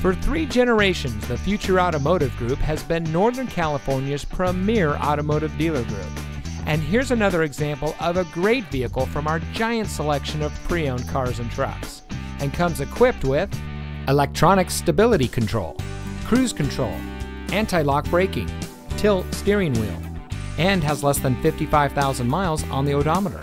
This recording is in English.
For three generations, the Future Automotive Group has been Northern California's premier automotive dealer group. And here's another example of a great vehicle from our giant selection of pre owned cars and trucks. And comes equipped with electronic stability control, cruise control, anti lock braking, tilt steering wheel, and has less than 55,000 miles on the odometer.